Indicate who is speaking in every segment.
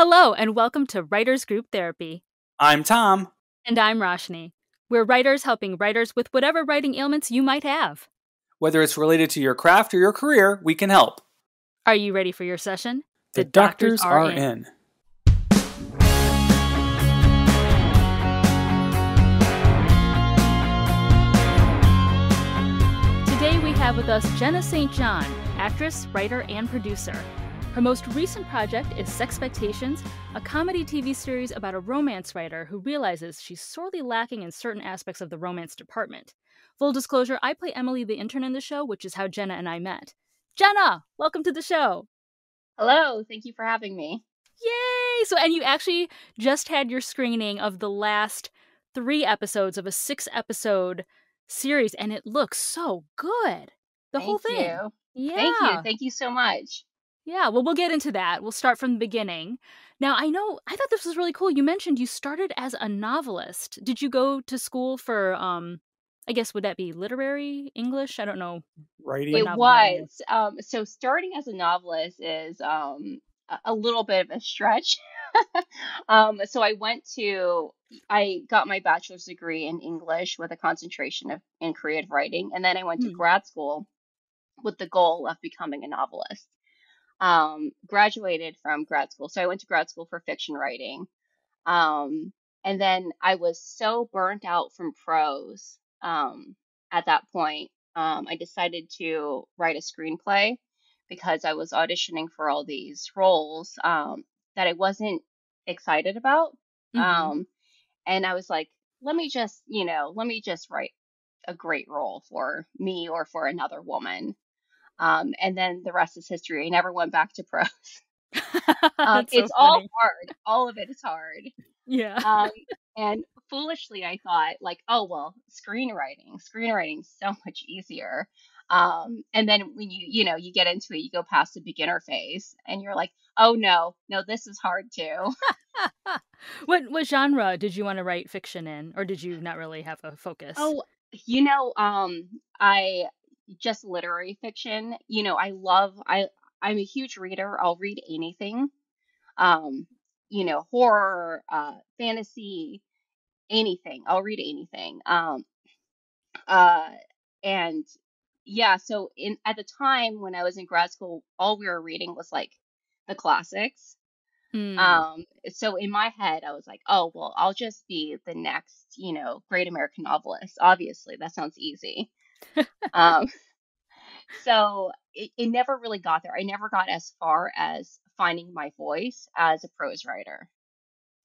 Speaker 1: Hello, and welcome to Writers Group Therapy.
Speaker 2: I'm Tom.
Speaker 1: And I'm Roshni. We're writers helping writers with whatever writing ailments you might have.
Speaker 2: Whether it's related to your craft or your career, we can help.
Speaker 1: Are you ready for your session?
Speaker 2: The, the doctors, doctors, are, are in. in.
Speaker 1: Today we have with us Jenna St. John, actress, writer, and producer. Her most recent project is Sexpectations, a comedy TV series about a romance writer who realizes she's sorely lacking in certain aspects of the romance department. Full disclosure, I play Emily the intern in the show, which is how Jenna and I met. Jenna, welcome to the show.
Speaker 3: Hello, thank you for having me.
Speaker 1: Yay! So, and you actually just had your screening of the last three episodes of a six episode series, and it looks so good. The
Speaker 3: thank
Speaker 1: whole thing.
Speaker 3: You. Yeah. Thank you. Thank you so much.
Speaker 1: Yeah, well, we'll get into that. We'll start from the beginning. Now, I know, I thought this was really cool. You mentioned you started as a novelist. Did you go to school for, um, I guess, would that be literary English? I don't know.
Speaker 2: Writing?
Speaker 3: It was. Um, so, starting as a novelist is um, a little bit of a stretch. um, so, I went to, I got my bachelor's degree in English with a concentration of, in creative writing. And then I went to hmm. grad school with the goal of becoming a novelist um, graduated from grad school. So I went to grad school for fiction writing. Um, and then I was so burnt out from prose um, at that point. Um, I decided to write a screenplay because I was auditioning for all these roles um, that I wasn't excited about. Mm-hmm. Um, and I was like, let me just, you know, let me just write a great role for me or for another woman. Um, and then the rest is history. I never went back to prose. um, so it's funny. all hard. All of it is hard.
Speaker 1: Yeah.
Speaker 3: Um, and foolishly, I thought like, oh well, screenwriting. Screenwriting so much easier. Um, and then when you you know you get into it, you go past the beginner phase, and you're like, oh no, no, this is hard too.
Speaker 1: what what genre did you want to write fiction in, or did you not really have a focus?
Speaker 3: Oh, you know, um, I just literary fiction. You know, I love I I'm a huge reader. I'll read anything. Um, you know, horror, uh, fantasy, anything. I'll read anything. Um, uh, and yeah, so in at the time when I was in grad school, all we were reading was like the classics. Mm. Um, so in my head, I was like, oh well, I'll just be the next, you know, great American novelist. Obviously, that sounds easy um, so it, it never really got there. I never got as far as finding my voice as a prose writer.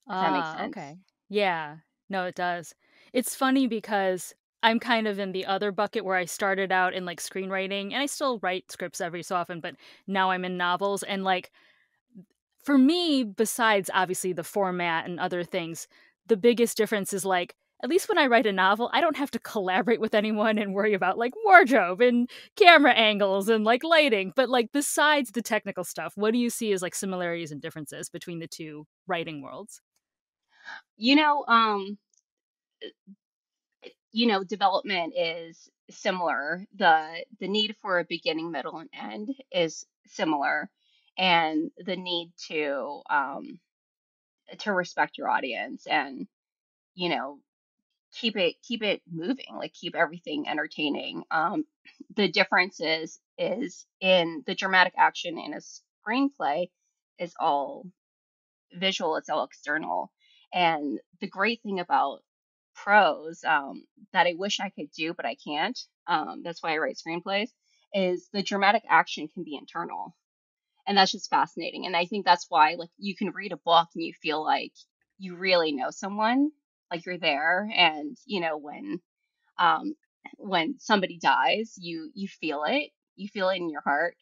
Speaker 3: Does that make ah, sense?
Speaker 1: okay. Yeah. No, it does. It's funny because I'm kind of in the other bucket where I started out in like screenwriting and I still write scripts every so often, but now I'm in novels and like for me, besides obviously the format and other things, the biggest difference is like at least when I write a novel, I don't have to collaborate with anyone and worry about like wardrobe and camera angles and like lighting. But like besides the technical stuff, what do you see as like similarities and differences between the two writing worlds?
Speaker 3: You know, um you know, development is similar. The the need for a beginning, middle, and end is similar. And the need to um to respect your audience and you know keep it keep it moving like keep everything entertaining. Um the difference is is in the dramatic action in a screenplay is all visual it's all external. And the great thing about prose um, that i wish i could do but i can't um, that's why i write screenplays is the dramatic action can be internal. And that's just fascinating. And i think that's why like you can read a book and you feel like you really know someone like you're there and you know when um when somebody dies you you feel it you feel it in your heart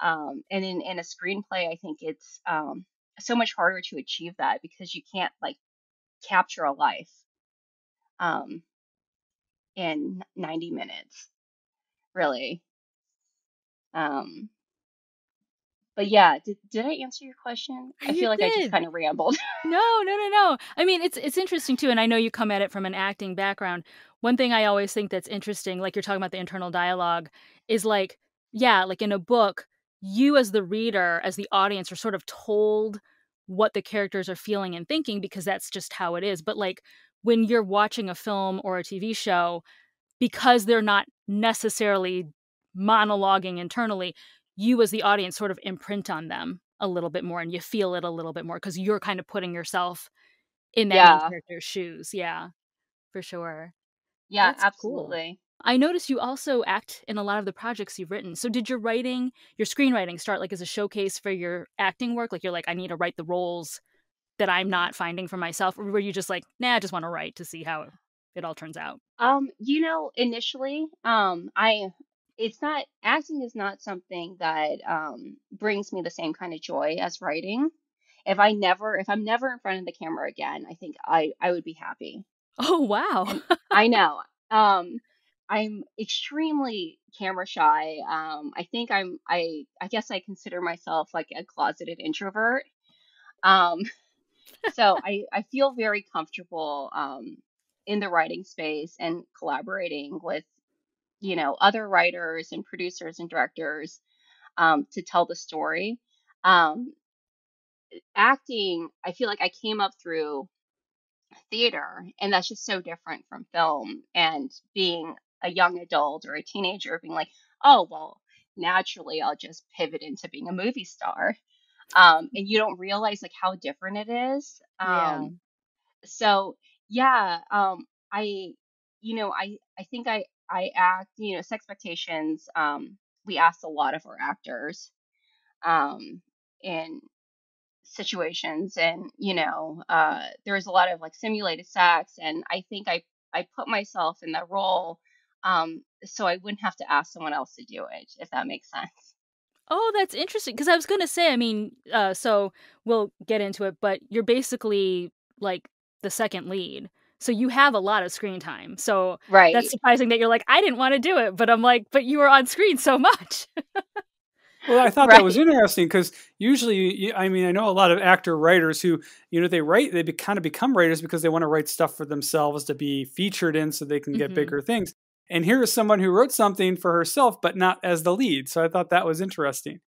Speaker 3: um and in in a screenplay i think it's um so much harder to achieve that because you can't like capture a life um in 90 minutes really um but yeah, did, did I answer your question? I
Speaker 1: you
Speaker 3: feel like
Speaker 1: did.
Speaker 3: I just kind of rambled.
Speaker 1: no, no, no, no. I mean, it's it's interesting too, and I know you come at it from an acting background. One thing I always think that's interesting, like you're talking about the internal dialogue, is like, yeah, like in a book, you as the reader, as the audience, are sort of told what the characters are feeling and thinking because that's just how it is. But like when you're watching a film or a TV show, because they're not necessarily monologuing internally, you as the audience sort of imprint on them a little bit more and you feel it a little bit more because you're kind of putting yourself in that
Speaker 3: Yeah.
Speaker 1: character's shoes. Yeah, for sure.
Speaker 3: Yeah,
Speaker 1: That's cool.
Speaker 3: absolutely.
Speaker 1: I notice you also act in a lot of the projects you've written. So did your writing, your screenwriting start like as a showcase for your acting work? Like you're like, I need to write the roles that I'm not finding for myself? Or were you just like, nah, I just want to write to see how it all turns out?
Speaker 3: Um, you know, initially, um, I it's not acting is not something that um brings me the same kind of joy as writing. If I never if I'm never in front of the camera again, I think I I would be happy.
Speaker 1: Oh, wow.
Speaker 3: I know. Um, I'm extremely camera shy. Um, I think I'm I I guess I consider myself like a closeted introvert. Um, so I I feel very comfortable um in the writing space and collaborating with, you know, other writers and producers and directors um to tell the story. Um, acting, I feel like I came up through theater and that's just so different from film and being a young adult or a teenager being like oh well naturally i'll just pivot into being a movie star um, and you don't realize like how different it is
Speaker 1: yeah.
Speaker 3: um, so yeah um, i you know i i think i i act you know expectations um, we asked a lot of our actors um, and situations and you know uh there was a lot of like simulated sex and i think i i put myself in that role um so i wouldn't have to ask someone else to do it if that makes sense
Speaker 1: Oh, that's interesting. Because I was going to say, I mean, uh, so we'll get into it, but you're basically like the second lead. So you have a lot of screen time. So
Speaker 3: right.
Speaker 1: that's surprising that you're like, I didn't want to do it, but I'm like, but you were on screen so much.
Speaker 2: Well, I thought that was interesting because usually, I mean, I know a lot of actor writers who, you know, they write, they be, kind of become writers because they want to write stuff for themselves to be featured in so they can get
Speaker 1: hmm
Speaker 2: bigger things. And here is someone who wrote something for herself, but not as the lead. So I thought that was interesting.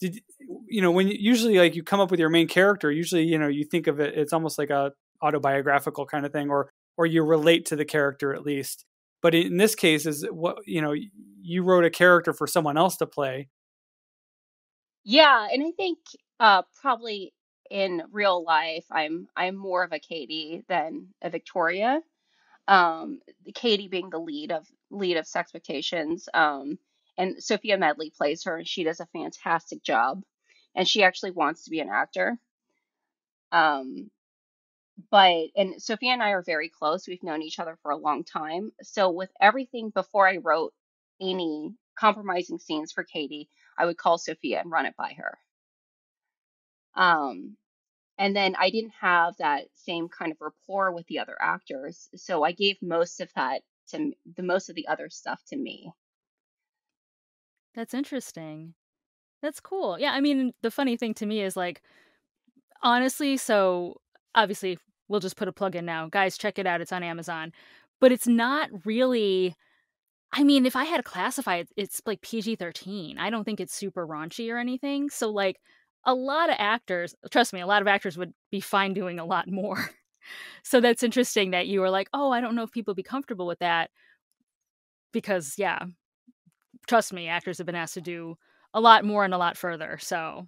Speaker 2: Did you know when you, usually like you come up with your main character? Usually, you know, you think of it, it's almost like a autobiographical kind of thing, or or you relate to the character at least. But in this case, is what you know, you wrote a character for someone else to play,
Speaker 3: yeah and i think uh probably in real life i'm i'm more of a katie than a victoria. Um katie being the lead of lead of sexpectations um and sophia medley plays her and she does a fantastic job and she actually wants to be an actor. Um but and Sophia and I are very close. We've known each other for a long time. So with everything before I wrote any compromising scenes for Katie, I would call Sophia and run it by her. Um and then I didn't have that same kind of rapport with the other actors, so I gave most of that to the most of the other stuff to me.
Speaker 1: That's interesting. That's cool. Yeah, I mean, the funny thing to me is like, honestly, so obviously, we'll just put a plug in now. Guys, check it out. It's on Amazon. But it's not really I mean, if I had to classify it, it's like PG-13. I don't think it's super raunchy or anything. So like a lot of actors, trust me, a lot of actors would be fine doing a lot more. so that's interesting that you were like, "Oh, I don't know if people be comfortable with that." Because yeah, trust me, actors have been asked to do a lot more and a lot further. So,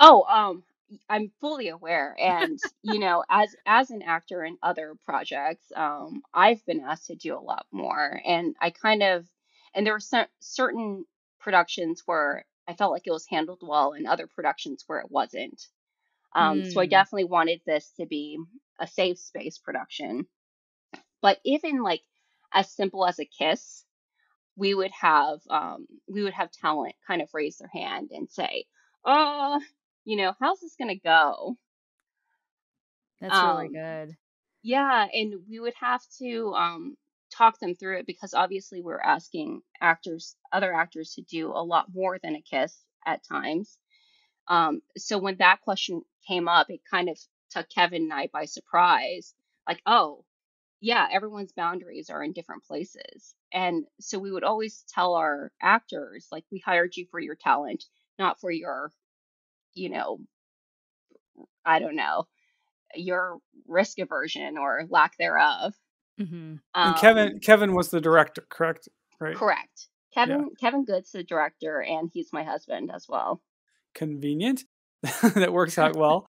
Speaker 3: Oh, um, I'm fully aware, and you know, as as an actor in other projects, um, I've been asked to do a lot more, and I kind of, and there were cer certain productions where I felt like it was handled well, and other productions where it wasn't. Um, so I
Speaker 1: mm,
Speaker 3: definitely wanted this to be a safe space production. But even like as simple as a kiss, we would have um, we would have talent kind of raise their hand and say, "Uh, you know, how's this gonna go?"
Speaker 1: that's really
Speaker 3: Um,
Speaker 1: good.
Speaker 3: yeah, and we would have to um, talk them through it because obviously we're asking actors, other actors, to do a lot more than a kiss at times. Um, so when that question came up, it kind of took Kevin and I by surprise. Like, oh, yeah, everyone's boundaries are in different places. And so we would always tell our actors, like, we hired you for your talent, not for your, you know, I don't know, your risk aversion or lack thereof.
Speaker 1: hmm
Speaker 2: And
Speaker 3: Um,
Speaker 2: Kevin Kevin was the director, correct? Right.
Speaker 3: correct.
Speaker 2: Yeah.
Speaker 3: Kevin Kevin Good's the director, and he's my husband as well.
Speaker 2: Convenient. that works out well.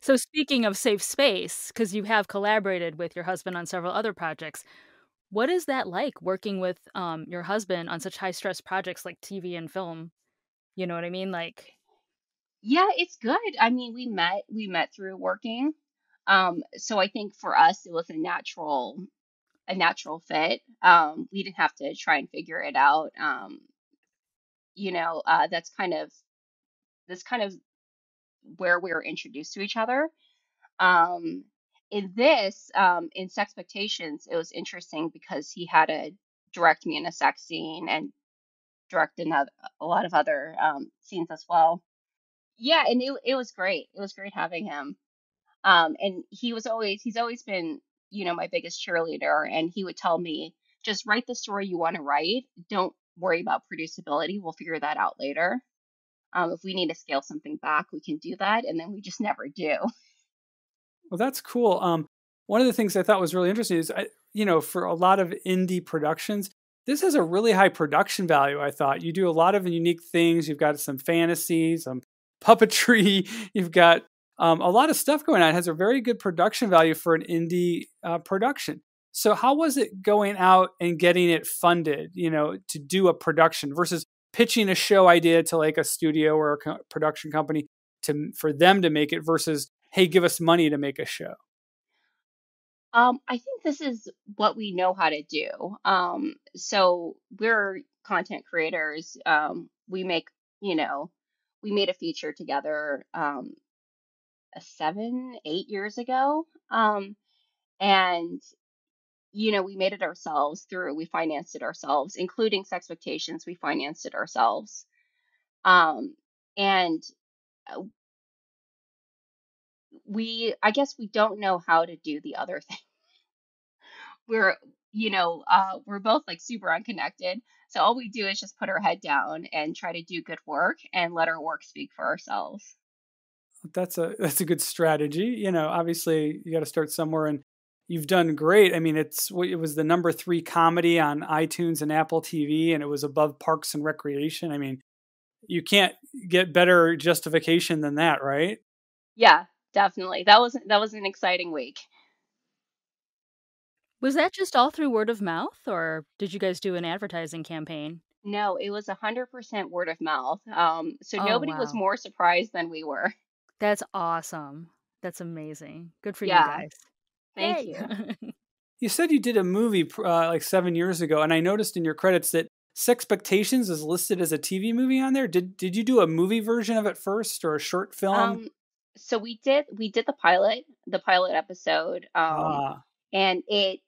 Speaker 1: So speaking of safe space, because you have collaborated with your husband on several other projects, what is that like working with um, your husband on such high stress projects like TV and film? You know what I mean? Like,
Speaker 3: Yeah, it's good. I mean, we met we met through working. Um, so I think for us it was a natural a natural fit. Um, we didn't have to try and figure it out. Um, you know, uh, that's kind of that's kind of where we were introduced to each other. Um, in this, um, in Sexpectations, it was interesting because he had to direct me in a sex scene and direct another a lot of other um, scenes as well. Yeah, and it it was great. It was great having him. Um, and he was always he's always been, you know, my biggest cheerleader, and he would tell me, just write the story you want to write. Don't worry about producibility. We'll figure that out later. Um, if we need to scale something back, we can do that, and then we just never do.
Speaker 2: Well, that's cool. Um, one of the things I thought was really interesting is, I, you know, for a lot of indie productions, this has a really high production value. I thought you do a lot of unique things. You've got some fantasy, some puppetry. You've got um, a lot of stuff going on. It has a very good production value for an indie uh, production. So, how was it going out and getting it funded? You know, to do a production versus pitching a show idea to like a studio or a co- production company to for them to make it versus hey, give us money to make a show.
Speaker 3: Um, I think this is what we know how to do. Um, so we're content creators. Um, we make, you know, we made a feature together um, a seven, eight years ago. Um, and, you know, we made it ourselves through, we financed it ourselves, including Sexpectations. we financed it ourselves. Um, and uh, we, I guess we don't know how to do the other thing. we're you know uh we're both like super unconnected so all we do is just put our head down and try to do good work and let our work speak for ourselves
Speaker 2: That's a that's a good strategy. You know, obviously you got to start somewhere, and you've done great. I mean, it's it was the number three comedy on iTunes and Apple TV, and it was above Parks and Recreation. I mean, you can't get better justification than that, right?
Speaker 3: yeah definitely that was that was an exciting week
Speaker 1: was that just all through word of mouth, or did you guys do an advertising campaign?
Speaker 3: no it was a 100% word of mouth um so
Speaker 1: Oh,
Speaker 3: nobody was more surprised than we were
Speaker 1: That's awesome. That's amazing. Good for you guys.
Speaker 3: thank
Speaker 1: Yay.
Speaker 3: you
Speaker 2: You said you did a movie uh, like seven years ago, and I noticed in your credits that Sexpectations is listed as a TV movie on there. Did did you do a movie version of it first, or a short film?
Speaker 3: um so we did we did the pilot the pilot episode um
Speaker 2: Ah,
Speaker 3: and it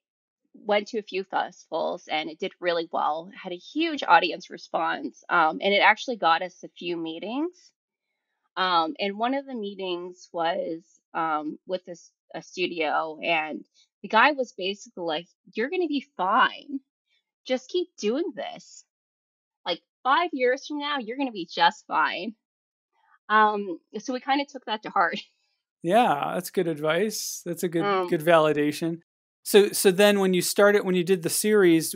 Speaker 3: went to a few festivals and it did really well. Had a huge audience response um, and it actually got us a few meetings. Um, and one of the meetings was um, with this a studio and the guy was basically like you're going to be fine. Just keep doing this. Like five years from now you're going to be just fine. Um, so we kind of took that to heart.
Speaker 2: Yeah, that's good advice. That's a good
Speaker 3: um,
Speaker 2: good validation. So so then when you started when you did the series,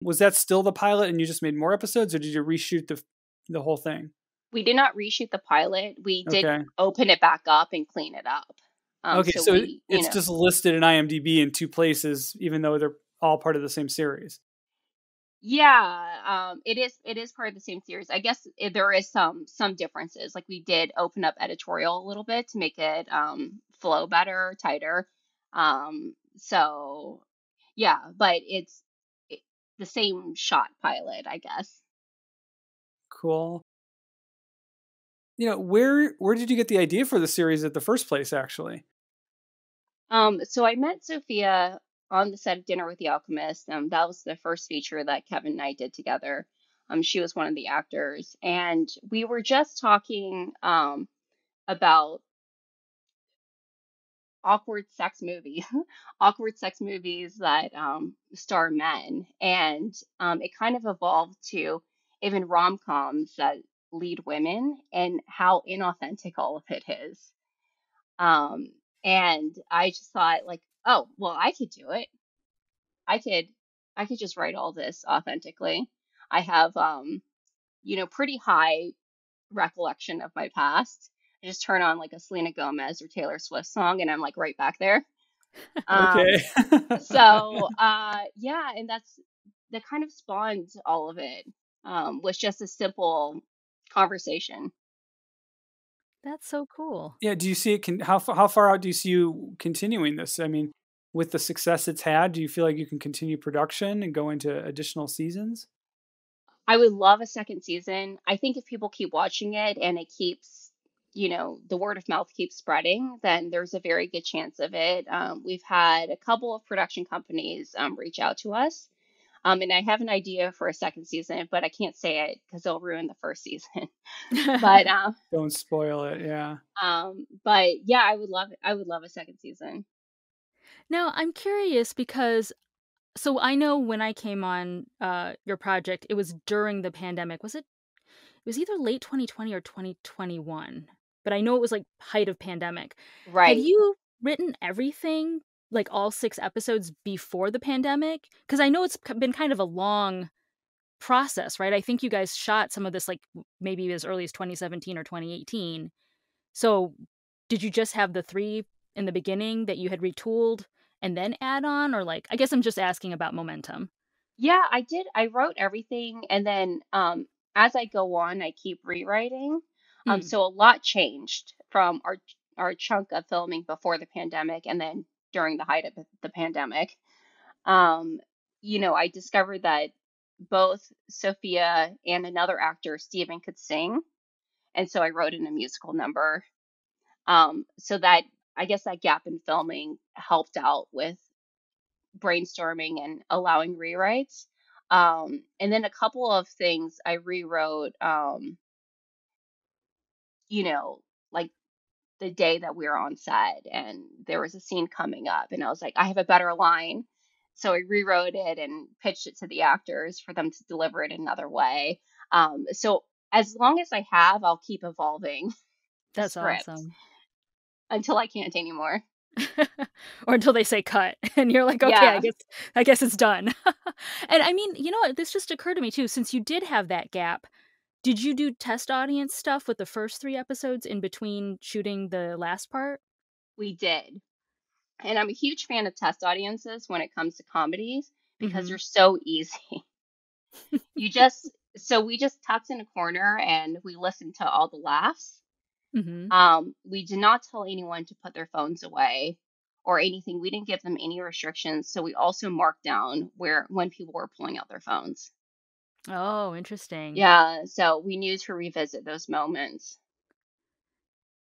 Speaker 2: was that still the pilot, and you just made more episodes, or did you reshoot the the whole thing?
Speaker 3: we did not reshoot the pilot we did
Speaker 2: Okay.
Speaker 3: open it back up and clean it up um,
Speaker 2: Okay,
Speaker 3: so
Speaker 2: so
Speaker 3: we
Speaker 2: it's
Speaker 3: know
Speaker 2: just listed in IMDb in two places, even though they're all part of the same series.
Speaker 3: Yeah, um, it is. It is part of the same series. I guess it, there is some some differences. Like we did open up editorial a little bit to make it um, flow better, tighter. Um, so yeah, but it's it, the same shot pilot, I guess.
Speaker 2: Cool. You know, where where did you get the idea for the series at the first place? Actually,
Speaker 3: Um, so I met Sophia on the set of Dinner with the Alchemist. Um, that was the first feature that Kevin and I did together. Um, she was one of the actors, and we were just talking um about awkward sex movies, awkward sex movies that um, star men, and um, it kind of evolved to even rom-coms that lead women and how inauthentic all of it is. Um, and I just thought like, oh, well, I could do it. I could, I could just write all this authentically. I have, um, you know, pretty high recollection of my past. I just turn on like a Selena Gomez or Taylor Swift song, and I'm like right back there. Um,
Speaker 2: Okay.
Speaker 3: so uh, yeah, and that's that kind of spawned all of it. Um, was just a simple conversation.
Speaker 1: That's so cool.
Speaker 2: yeah. Do you see it? Can how how far out do you see you continuing this? I mean, with the success it's had, do you feel like you can continue production and go into additional seasons?
Speaker 3: I would love a second season. I think if people keep watching it and it keeps, you know, the word of mouth keeps spreading, then there's a very good chance of it. Um, we've had a couple of production companies um, reach out to us. Um, and I have an idea for a second season, but I can't say it because it'll ruin the first season. but um,
Speaker 2: Don't spoil it. Yeah.
Speaker 3: um, but yeah, I would love I would love a second season.
Speaker 1: now I'm curious because so I know when I came on uh your project, it was during the pandemic. Was it? It was either late 2020 or 2021, but I know it was like height of pandemic. Right. Have
Speaker 3: Right.
Speaker 1: you written everything, like all six episodes before the pandemic? Because I know it's been kind of a long process, right? I think you guys shot some of this like maybe as early as 2017 or 2018. So did you just have the three in the beginning that you had retooled and then add on? Or like, I guess I'm just asking about momentum.
Speaker 3: Yeah, I did. I wrote everything, and then um, as I go on, I keep rewriting. Um,
Speaker 1: Mm.
Speaker 3: so a lot changed from our our chunk of filming before the pandemic, and then during the height of the pandemic. Um, you know, I discovered that both Sophia and another actor, Steven, could sing, and so I wrote in a musical number. Um, so that I guess that gap in filming helped out with brainstorming and allowing rewrites. Um, and then a couple of things I rewrote, um, you know, like the day that we were on set and there was a scene coming up, and I was like, I have a better line. So I rewrote it and pitched it to the actors for them to deliver it another way. Um, so as long as I have, I'll keep evolving
Speaker 1: That's awesome.
Speaker 3: until I can't anymore.
Speaker 1: or until they say cut and you're like okay i guess i guess it's done and i mean you know what this just occurred to me too since you did have that gap did you do test audience stuff with the first three episodes in between shooting the last part
Speaker 3: We did. And I'm a huge fan of test audiences when it comes to comedies because
Speaker 1: hmm
Speaker 3: they're so easy. You just, so we just tucked in a corner and we listened to all the laughs.
Speaker 1: hmm
Speaker 3: Um, we did not tell anyone to put their phones away or anything. We didn't give them any restrictions. So we also marked down where when people were pulling out their phones.
Speaker 1: Oh interesting
Speaker 3: Yeah, so we need to revisit those moments.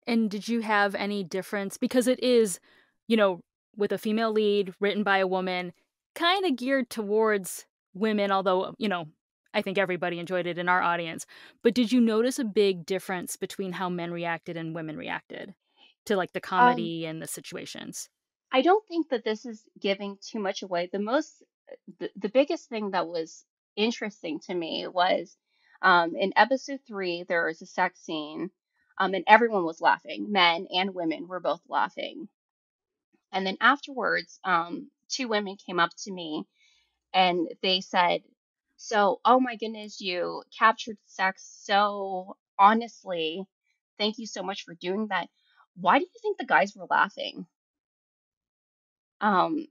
Speaker 1: and did you have any difference because it is you know with a female lead written by a woman kind of geared towards women although you know i think everybody enjoyed it in our audience but did you notice a big difference between how men reacted and women reacted to like the
Speaker 3: Um,
Speaker 1: comedy and the situations
Speaker 3: I don't think that this is giving too much away. The most, the, the biggest thing that was interesting to me was um, in episode three, there was a sex scene, um, and everyone was laughing. Men and women were both laughing. And then afterwards, um, two women came up to me and they said, So, oh my goodness, you captured sex so honestly. Thank you so much for doing that. Why do you think the guys were laughing? Um,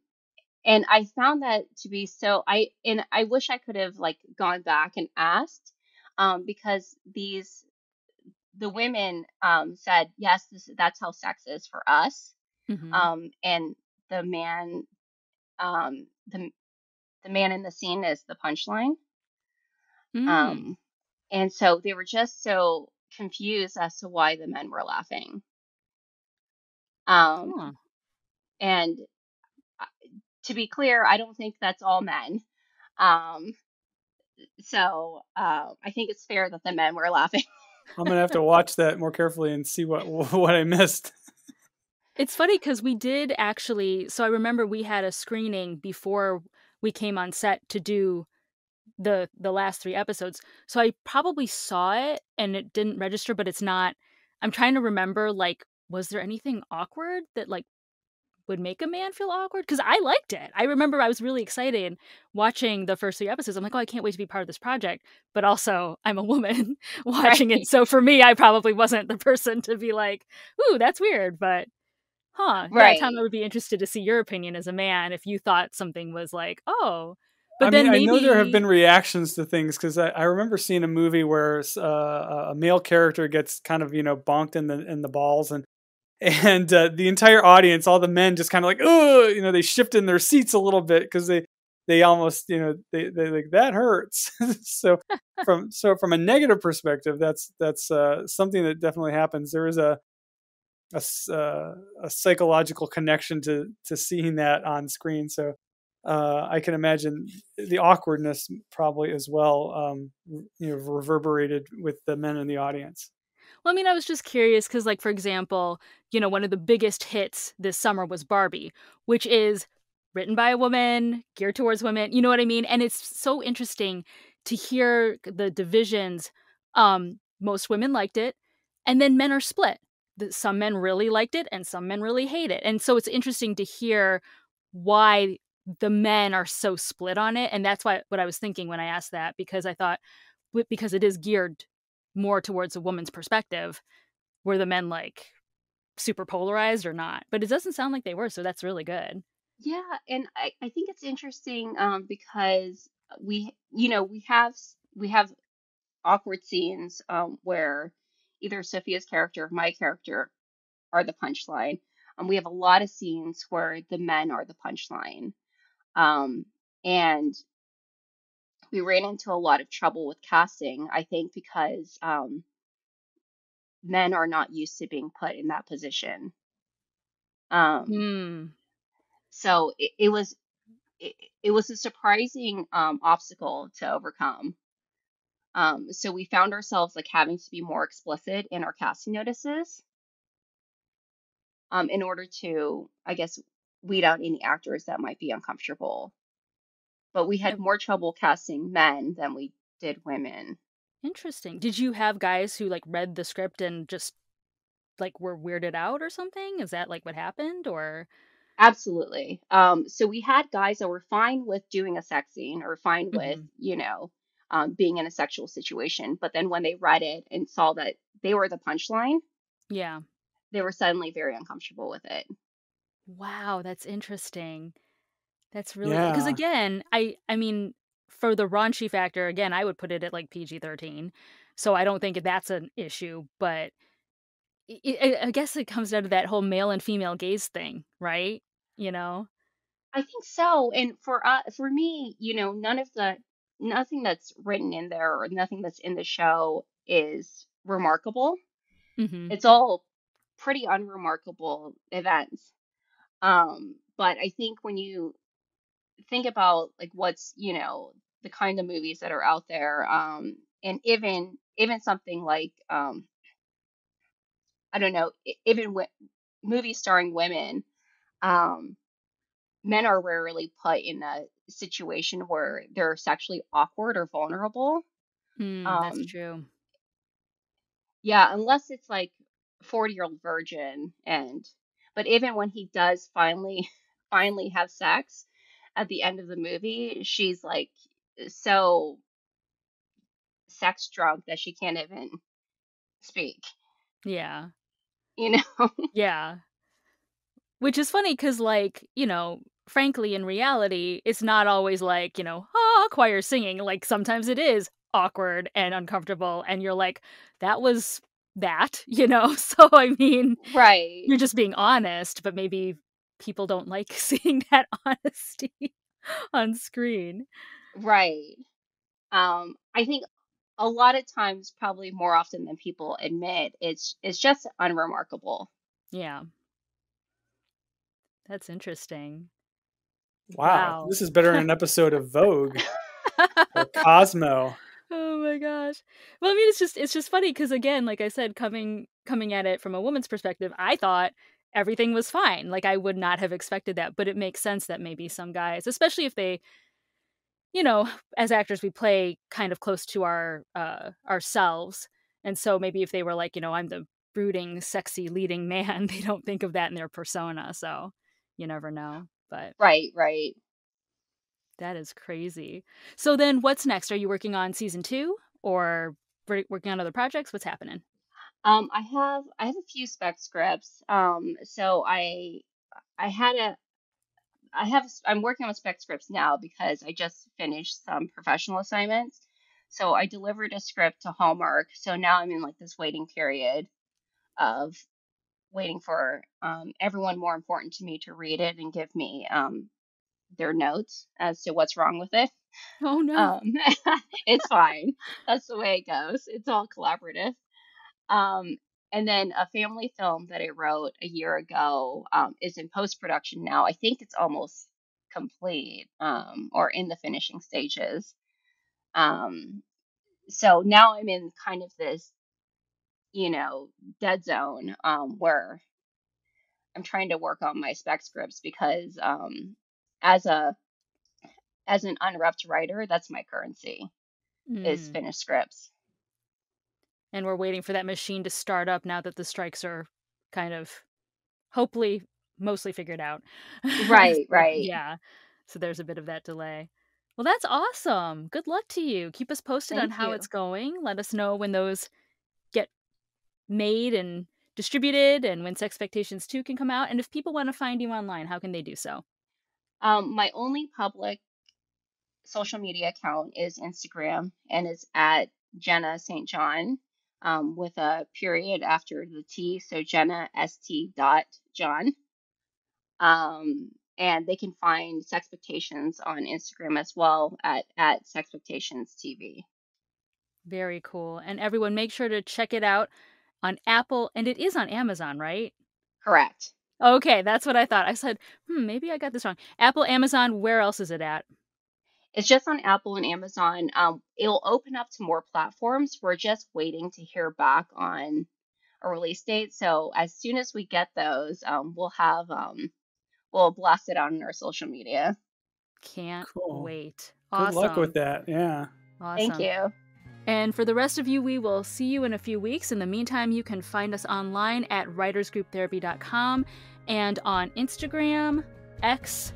Speaker 3: and I found that to be so I and I wish I could have like gone back and asked um because these the women um said yes this that's how sex is for us
Speaker 1: hmm
Speaker 3: um and the man um the the man in the scene is the punchline
Speaker 1: mm.
Speaker 3: um and so they were just so confused as to why the men were laughing um
Speaker 1: Huh.
Speaker 3: and to be clear I don't think that's all men um So uh, I think it's fair that the men were laughing.
Speaker 2: I'm gonna have to watch that more carefully and see what what I missed.
Speaker 1: It's funny because we did actually. So I remember we had a screening before we came on set to do the the last three episodes. So I probably saw it and it didn't register, but it's not. I'm trying to remember like was there anything awkward that like would make a man feel awkward because I liked it. I remember I was really excited watching the first three episodes. I'm like, oh, I can't wait to be part of this project. But also, I'm a woman watching right. it, so for me, I probably wasn't the person to be like, ooh, that's weird. But huh, right? Tom, I would be interested to see your opinion as a man if you thought something was like, oh.
Speaker 2: But I then mean, maybe... I know there have been reactions to things because I, I, remember seeing a movie where uh, a male character gets kind of you know bonked in the in the balls, and and uh, the entire audience, all the men, just kind of like, oh, you know, they shift in their seats a little bit because they they almost, you know, they they like that hurts. so from so from a negative perspective, that's that's uh, something that definitely happens. There is a a, uh, a psychological connection to to seeing that on screen. So uh, I can imagine the awkwardness probably as well, um, you know, reverberated with the men in the audience.
Speaker 1: Well, I mean, I was just curious because, like, for example, you know, one of the biggest hits this summer was Barbie, which is written by a woman, geared towards women. You know what I mean? And it's so interesting to hear the divisions. Um, most women liked it, and then men are split. Some men really liked it, and some men really hate it. And so it's interesting to hear why the men are so split on it. And that's why what I was thinking when I asked that because I thought because it is geared more towards a woman's perspective were the men like super polarized or not but it doesn't sound like they were so that's really good.
Speaker 3: Yeah and i, I think it's interesting um, because we you know we have we have awkward scenes um, where either sophia's character or my character are the punchline um, we have a lot of scenes where the men are the punchline um, and we ran into a lot of trouble with casting, I think, because um, men are not used to being put in that position. Um,
Speaker 1: mm.
Speaker 3: So it, it was it, it, was a surprising um, obstacle to overcome. Um, so we found ourselves like having to be more explicit in our casting notices um, in order to, I guess, weed out any actors that might be uncomfortable but we had more trouble casting men than we did women.
Speaker 1: Interesting. Did you have guys who like read the script and just like were weirded out or something? Is that like what happened or
Speaker 3: Absolutely. Um so we had guys that were fine with doing a sex scene or fine with, mm-hmm. you know, um, being in a sexual situation, but then when they read it and saw that they were the punchline,
Speaker 1: yeah,
Speaker 3: they were suddenly very uncomfortable with it.
Speaker 1: Wow, that's interesting. That's really because yeah. again, I I mean, for the raunchy factor, again, I would put it at like PG thirteen, so I don't think that's an issue. But it, I guess it comes down to that whole male and female gaze thing, right? You know.
Speaker 3: I think so. And for uh, for me, you know, none of the nothing that's written in there or nothing that's in the show is remarkable.
Speaker 1: Mm-hmm.
Speaker 3: It's all pretty unremarkable events. Um, but I think when you think about like what's you know the kind of movies that are out there um and even even something like um i don't know even w- movies starring women um men are rarely put in a situation where they're sexually awkward or vulnerable
Speaker 1: mm, um, that's true.
Speaker 3: Yeah unless it's like 40 year old virgin and but even when he does finally finally have sex at the end of the movie, she's like so sex drunk that she can't even speak.
Speaker 1: Yeah.
Speaker 3: You know?
Speaker 1: yeah. Which is funny because, like, you know, frankly, in reality, it's not always like, you know, ah, choir singing. Like, sometimes it is awkward and uncomfortable, and you're like, that was that, you know? So, I mean,
Speaker 3: right.
Speaker 1: You're just being honest, but maybe people don't like seeing that honesty on screen.
Speaker 3: Right. Um, I think a lot of times, probably more often than people admit, it's it's just unremarkable.
Speaker 1: Yeah. That's interesting.
Speaker 2: Wow, wow. this is better than an episode of Vogue or Cosmo.
Speaker 1: Oh my gosh. Well, I mean, it's just it's just funny because again, like I said, coming coming at it from a woman's perspective, I thought everything was fine. Like I would not have expected that, but it makes sense that maybe some guys, especially if they you know, as actors we play kind of close to our uh ourselves. And so maybe if they were like, you know, I'm the brooding, sexy leading man, they don't think of that in their persona. So you never know. But
Speaker 3: right, right.
Speaker 1: That is crazy. So then, what's next? Are you working on season two, or working on other projects? What's happening?
Speaker 3: Um, I have I have a few spec scripts. Um, so I I had a I have I'm working on spec scripts now because I just finished some professional assignments. So I delivered a script to Hallmark. So now I'm in like this waiting period of waiting for um, everyone more important to me to read it and give me um, their notes as to what's wrong with it.
Speaker 1: Oh no,
Speaker 3: um, it's fine. That's the way it goes. It's all collaborative. Um, and then a family film that I wrote a year ago um, is in post production now. I think it's almost complete um, or in the finishing stages. Um, so now I'm in kind of this, you know, dead zone um, where I'm trying to work on my spec scripts because um, as a as an unrepped writer, that's my currency mm. is finished scripts
Speaker 1: and we're waiting for that machine to start up now that the strikes are kind of hopefully mostly figured out.
Speaker 3: Right, right.
Speaker 1: yeah. So there's a bit of that delay. Well, that's awesome. Good luck to you. Keep us posted Thank on how you. it's going. Let us know when those get made and distributed and when Sexpectations 2 can come out. And if people want to find you online, how can they do so?
Speaker 3: Um, my only public social media account is Instagram and it's at Jenna St. John um, with a period after the T. So Jenna St. dot John. Um, and they can find Sexpectations on Instagram as well at at Sexpectations TV.
Speaker 1: Very cool. And everyone, make sure to check it out on Apple, and it is on Amazon, right?
Speaker 3: Correct.
Speaker 1: Okay, that's what I thought. I said, hmm, maybe I got this wrong. Apple, Amazon, where else is it at?
Speaker 3: It's just on Apple and Amazon. Um, it'll open up to more platforms. We're just waiting to hear back on a release date. So as soon as we get those, um, we'll have um, we'll blast it out on our social media.
Speaker 1: Can't cool. wait.
Speaker 2: Awesome. Good luck with that. Yeah.
Speaker 1: Awesome.
Speaker 3: Thank you.
Speaker 1: And for the rest of you, we will see you in a few weeks. In the meantime, you can find us online at writersgrouptherapy.com and on Instagram, X,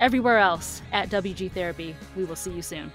Speaker 1: everywhere else at WG Therapy. We will see you soon.